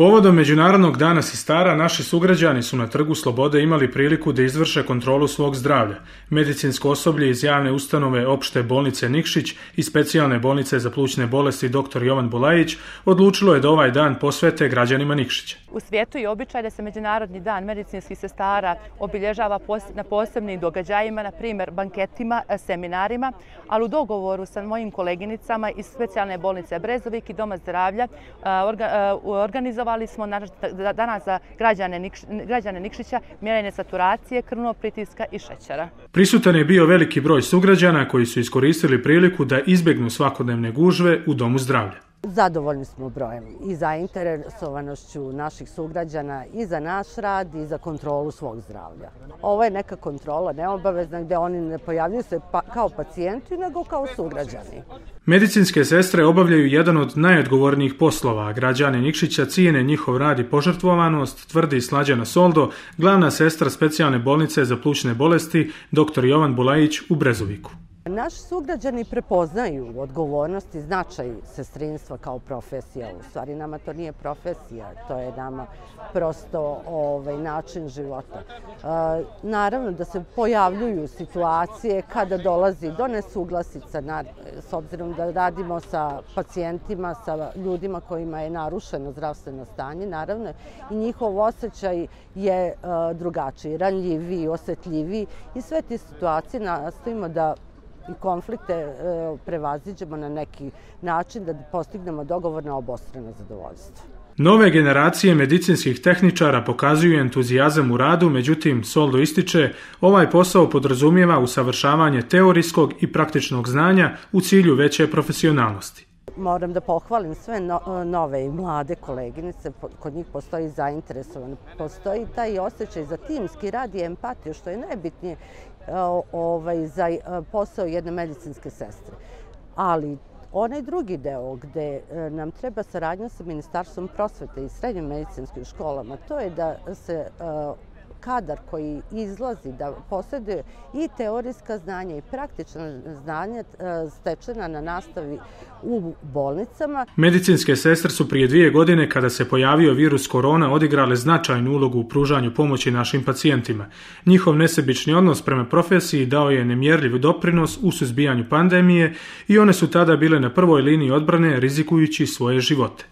Povodom Međunarodnog dana sestara, naši sugrađani su na Trgu Slobode imali priliku da izvrše kontrolu svog zdravlja. Medicinsko osoblje iz javne ustanove opšte bolnice Nikšić i specijalne bolnice za plućne bolesti dr. Jovan Bulajić odlučilo je da ovaj dan posvete građanima Nikšića. U svijetu je običaj da se Međunarodni dan medicinskih sestara obilježava na posebnim događajima, na primjer banketima, e, seminarima, ali u dogovoru sa mojim koleginicama iz specijalne bolnice Brezovik i Doma zdravlja e, e, organizovali organizovali smo danas za građane, građane Nikšića mjerenje saturacije, krvnog pritiska i šećera. Prisutan je bio veliki broj sugrađana koji su iskoristili priliku da izbjegnu svakodnevne gužve u Domu zdravlja. Zadovoljni smo brojem i zainteresovanošću naših sugrađana i za naš rad i za kontrolu svog zdravlja. Ovo je neka kontrola neobavezna gdje oni ne pojavljuju se pa, kao pacijenti nego kao sugrađani. Medicinske sestre obavljaju jedan od najodgovornijih poslova, građane Nikšića cijene njihov rad i požrtvovanost, tvrdi Slađana Soldo, glavna sestra specijalne bolnice za plućne bolesti, dr. Jovan Bulajić u Brezoviku. Naši sugrađani prepoznaju odgovornost i značaj sestrinstva kao profesija. U stvari nama to nije profesija, to je nama prosto ovaj, način života. E, naravno da se pojavljuju situacije kada dolazi do nesuglasica, na, s obzirom da radimo sa pacijentima, sa ljudima kojima je narušeno zdravstveno stanje, naravno i njihov osjećaj je e, drugačiji, ranljiviji, osjetljiviji i sve te situacije nastavimo da i konflikte e, prevaziđemo na neki način da postignemo dogovor na obostrano zadovoljstvo. Nove generacije medicinskih tehničara pokazuju entuzijazam u radu, međutim, Soldo ističe, ovaj posao podrazumijeva usavršavanje teorijskog i praktičnog znanja u cilju veće profesionalnosti. Moram da pohvalim sve nove i mlade koleginice, kod njih postoji zainteresovan, postoji taj osjećaj za timski rad i empatiju, što je najbitnije ovaj, za e, posao jedne medicinske sestre. Ali onaj drugi deo gde e, nam treba saradnja sa Ministarstvom prosvete i srednjim medicinskim školama, to je da se e, kadar koji izlazi da posjeduje i teorijska znanja i praktična znanja e, stečena na nastavi u bolnicama. Medicinske sestre su prije dvije godine kada se pojavio virus korona odigrale značajnu ulogu u pružanju pomoći našim pacijentima. Njihov nesebični odnos prema profesiji dao je nemjerljiv doprinos u suzbijanju pandemije i one su tada bile na prvoj liniji odbrane rizikujući svoje živote.